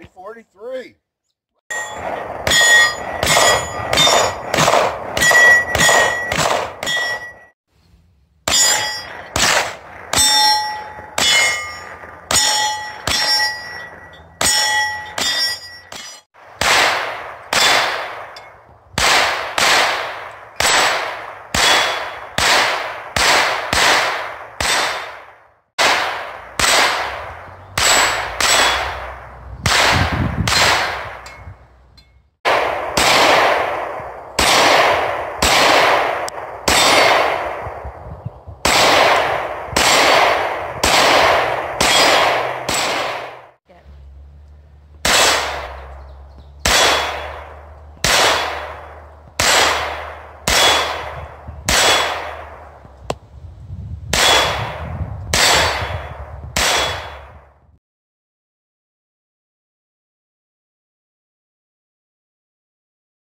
343.